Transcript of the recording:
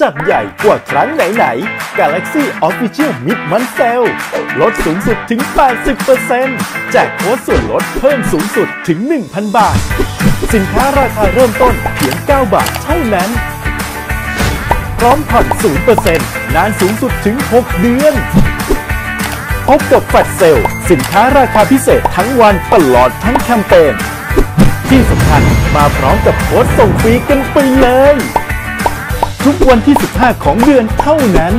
จัดใหญ่กว่าครั้งไหนๆ Galaxy Official Mid Month Sale ลดสูงสุดถึง 80%แจกโค้ดส่วนลดเพิ่มสูงสุดถึง 1,000 บาท สินค้าราคาเริ่มต้นเพียง 9 บาทเท่านั้น พร้อมผ่อน 0%นานสูงสุดถึง 6 เดือน พบกับแฟลชเซลสินค้าราคาพิเศษทั้งวันตลอดทั้งแคมเปญที่สำคัญมาพร้อมกับโค้ดส่งฟรีกันไปเลย ทุกวันที่ 15 ของเดือนเท่านั้น